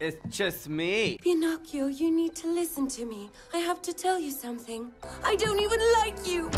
It's just me. Pinocchio, you need to listen to me. I have to tell you something. I don't even like you.